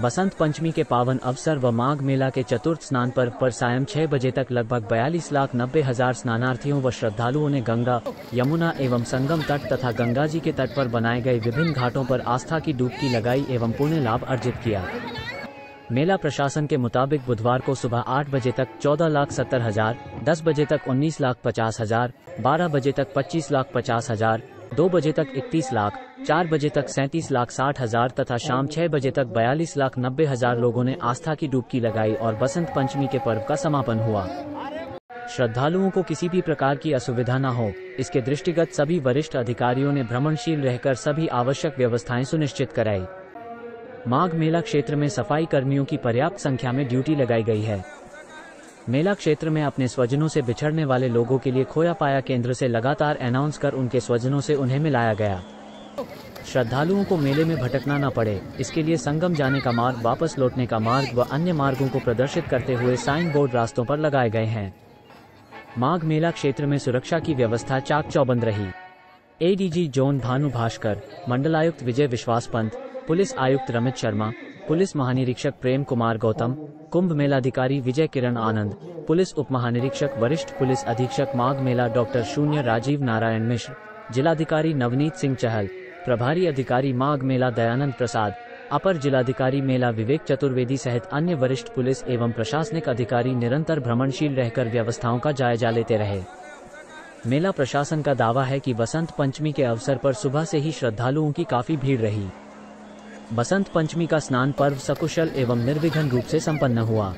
बसंत पंचमी के पावन अवसर व माघ मेला के चतुर्थ स्नान पर्व पर सायं छह बजे तक लगभग बयालीस लाख नब्बे हज़ार स्नानार्थियों व श्रद्धालुओं ने गंगा, यमुना एवं संगम तट तथा गंगा जी के तट पर बनाए गए विभिन्न घाटों पर आस्था की डुबकी लगाई एवं पुण्य लाभ अर्जित किया। मेला प्रशासन के मुताबिक बुधवार को सुबह आठ बजे तक चौदह लाख सत्तर हज़ार, दस बजे तक उन्नीस लाख पचास हज़ार, बारह बजे तक पच्चीस लाख पचास हज़ार दो बजे तक इकतीस लाख, चार बजे तक सैंतीस लाख साठ हज़ार तथा शाम छह बजे तक बयालीस लाख नब्बे हज़ार लोगों ने आस्था की डुबकी लगाई और बसंत पंचमी के पर्व का समापन हुआ। श्रद्धालुओं को किसी भी प्रकार की असुविधा न हो, इसके दृष्टिगत सभी वरिष्ठ अधिकारियों ने भ्रमणशील रहकर सभी आवश्यक व्यवस्थाएँ सुनिश्चित कराई। माघ मेला क्षेत्र में सफ़ाई कर्मियों की पर्याप्त संख्या में ड्यूटी लगाई गई है। मेला क्षेत्र में अपने स्वजनों से बिछड़ने वाले लोगों के लिए खोया पाया केंद्र से लगातार अनाउंस कर उनके स्वजनों से उन्हें मिलाया गया। श्रद्धालुओं को मेले में भटकना न पड़े। इसके लिए संगम जाने का मार्ग, वापस लौटने का मार्ग व अन्य मार्गों को प्रदर्शित करते हुए साइन बोर्ड रास्तों पर लगाए गए हैं। माघ मेला क्षेत्र में सुरक्षा की व्यवस्था चाक चौबंद रही एडीजी जोन भानु भास्कर, मंडलायुक्त विजय विश्वास पंत, पुलिस आयुक्त रमित शर्मा पुलिस महानिरीक्षक प्रेम कुमार गौतम, कुंभ मेलाधिकारी विजय किरण आनंद, पुलिस उप महानिरीक्षक वरिष्ठ पुलिस अधीक्षक माघ मेला डॉक्टर शून्य राजीव नारायण मिश्र, जिलाधिकारी नवनीत सिंह चहल, प्रभारी अधिकारी माघ मेला दयानंद प्रसाद, अपर जिलाधिकारी मेला विवेक चतुर्वेदी सहित अन्य वरिष्ठ पुलिस एवं प्रशासनिक अधिकारी निरंतर भ्रमणशील रहकर व्यवस्थाओं का जायजा लेते रहे। मेला प्रशासन का दावा है कि वसंत पंचमी के अवसर पर सुबह से ही श्रद्धालुओं की काफ़ी भीड़ रही। बसंत पंचमी का स्नान पर्व सकुशल एवं निर्विघ्न रूप से संपन्न हुआ।